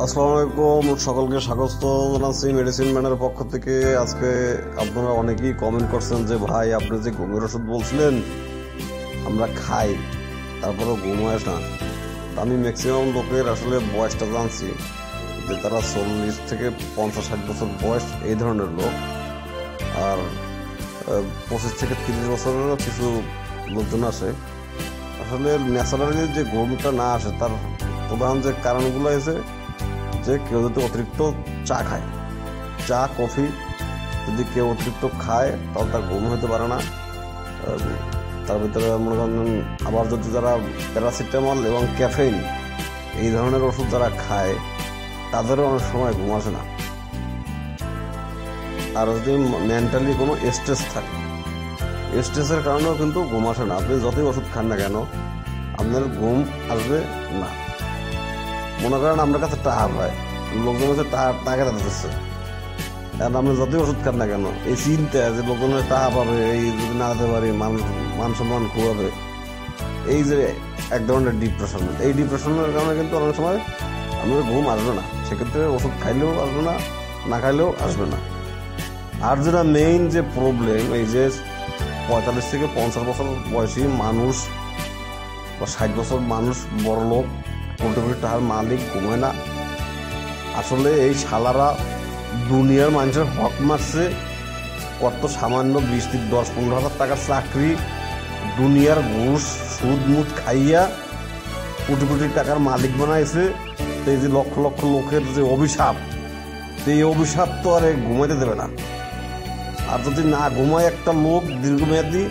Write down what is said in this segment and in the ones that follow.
আসসালামু আলাইকুম সকলকে স্বাগত জানাচ্ছি মেডিসিন ম্যানের পক্ষ থেকে। আজকে আপনারা অনেকেই কমেন্ট করছেন যে, ভাই, আপনি যে ঘুমের ওষুধ বলছিলেন, আমরা খাই, তারপরেও ঘুম হয় না। আমি ম্যাক্সিমাম লোকের আসলে বয়সটা জানছি যে, তারা চল্লিশ থেকে পঞ্চাশ ষাট বছর বয়স এই ধরনের লোক। আর পঁচিশ থেকে তিরিশ বছরেরও কিছু লোকজন আসে আসলে ন্যাচারালি যে ঘুমটা না আসে, তার প্রধান যে কারণগুলো আছে যে কেউ যদি অতিরিক্ত চা খায়, চা, কফি যদি কেউ অতিরিক্ত খায়, তাহলে তার ঘুম হতে পারে না। তার ভিতরে মনে করেন আবার যদি যারা প্যারাসিটামল এবং ক্যাফেইন এই ধরনের ওষুধ যারা খায়, তাদেরও অনেক সময় ঘুম আসে না। আর যদি মেন্টালি কোনো স্ট্রেস থাকে, স্ট্রেসের কারণেও কিন্তু ঘুম আসে না। আপনি যতই ওষুধ খান না কেন, আপনার ঘুম আসবে না। মনে করেন আপনার কাছে টাকা পায় লোকজন হচ্ছে টাকা টাকা দিতেছে। কারণ আপনি যতই ওষুধ খান না কেন, এই চিন্তা যে লোকজনের টাকা পাবে, এই যদি না দিতে পারি মান মান সম্মান খুয়াবে এই যে এক ধরনের ডিপ্রেশন এই ডিপ্রেশনের কারণে কিন্তু অনেক সময় আপনার ঘুম আসবে না। সেক্ষেত্রে ওষুধ খাইলেও আসবে না না খাইলেও আসবে না। আর যেটা মেইন যে প্রবলেম এই যে পঁয়তাল্লিশ থেকে পঞ্চাশ বছর বয়সী মানুষ বা ষাট বছর মানুষ বড় লোক কোটি টাকার মালিক ঘুমায় না। আসলে এই শালারা দুনিয়ার মানুষের হক মারছে, কত সামান্য বিশ দশ পনেরো হাজার টাকার চাকরি, দুনিয়ার ঘুষ, সুদ, মুদ খাইয়া কোটি কোটি টাকার মালিক বানাইছে। এই যে লক্ষ লক্ষ লোকের যে অভিশাপ এই অভিশাপ তো আর ঘুমাইতে দেবে না। আর যদি না ঘুমায় একটা লোক দীর্ঘমেয়াদী,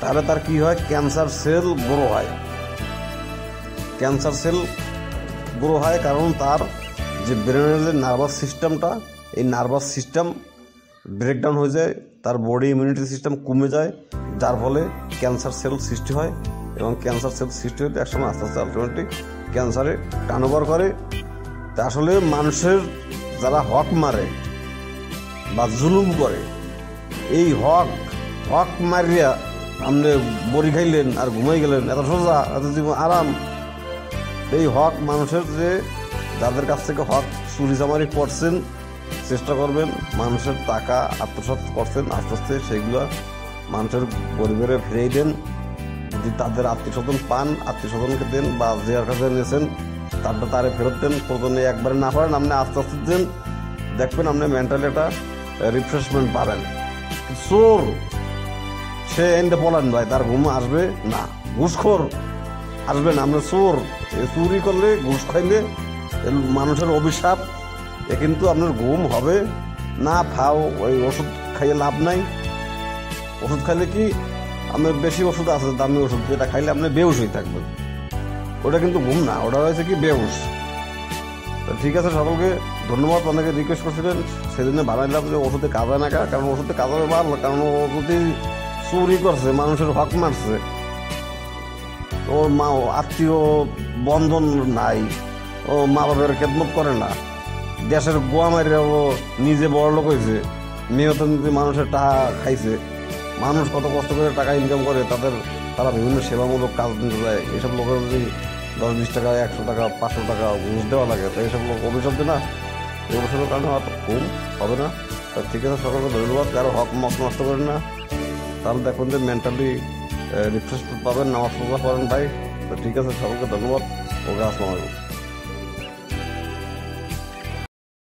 তাহলে তার কি হয়? ক্যান্সার সেল গ্রো হয়। ক্যান্সার সেল গ্রো হয় কারণ তার যে ব্রেনের যে নার্ভাস সিস্টেমটা এই নার্ভাস সিস্টেম ব্রেকডাউন হয়ে যায়, তার বডি ইমিউনিটি সিস্টেম কমে যায়, যার ফলে ক্যান্সার সেল সৃষ্টি হয় এবং ক্যান্সার সেল সৃষ্টি হতে একসময় আস্তে আস্তে আলটিমেটলি ক্যান্সারে টার্ন করে। তা আসলে মানুষের যারা হক মারে বা জুলুম করে, এই হক হক মারিয়া আপনি বড়ি খাইলেন আর ঘুমাই গেলেন, এত সোজা, এত জীবন আরাম। এই হক মানুষের যে যাদের কাছ থেকে হক চুরি চামারি করছেন, চেষ্টা করবেন মানুষের টাকা আত্মসাৎ করছেন, আস্তে আস্তে সেগুলো মানুষের গরিবের ফিরিয়ে দেন। যদি তাদের আত্মীয় স্বজন পান আত্মীয় স্বজনকে দেন বা যে কাছে নিয়েছেন তারটা তারে ফেরত দেন প্রথমে একবারে না পারেন, আপনি আস্তে আস্তে দেন। দেখবেন আপনি মেন্টালি একটা রিফ্রেশমেন্ট পাবেন। চোর, সে এনতে বলেন ভাই, তার ঘুম আসবে না। ঘুষখোর আসবে না, আমরা চোর। চুরি করলে, ঘুষ খাইলে মানুষের অভিশাপ। এ কিন্তু আপনার ঘুম হবে। না ফাও ওই ওষুধ খাইয়ে লাভ নাই। ওষুধ খাইলে কি আপনার বেশি ওষুধ আছে, দামি ওষুধ, যেটা খাইলে আপনি বেউস হয়ে থাকবেন। ওটা কিন্তু ঘুম না, ওটা হয়েছে কি বেউস ঠিক আছে সকলকে, ধন্যবাদ অনেকে রিকোয়েস্ট করছিলেন। সেদিনে বানাইলাম যে ওষুধে কাজ না? কারণ ওষুধে কাজ হবে ভালো কারণ ও চুরি করছে, মানুষের হক মারছে ওর মা আত্মীয় বন্ধন নাই। ও মা বাবার খেদমত করে না। দেশের গোয়া মারিয়া ও নিজে বড় লোক হয়েছে। মেয়ে তো নিজে মানুষের টাকা খাইছে, মানুষ কত কষ্ট করে টাকা ইনকাম করে, তাদের তারা বিভিন্ন সেবামূলক কাজ নিতে যায়। এইসব লোকের যদি দশ বিশ টাকা, একশো টাকা, পাঁচশো টাকা ঘুষ দেওয়া লাগে, তো এইসব লোক অভিশাপ না। এই অভিশাপের কারণে হয়তো কম হবে না। তা ঠিক আছে, সকলকে ধন্যবাদ। কারও হক মত নষ্ট করে না। তাহলে দেখুন যে মেন্টালি রিফ্রেশ পাবেন নামাজ পড়া পারেন ভাই ঠিক আছে সকলকে ধন্যবাদ। আসসালামু আলাইকুম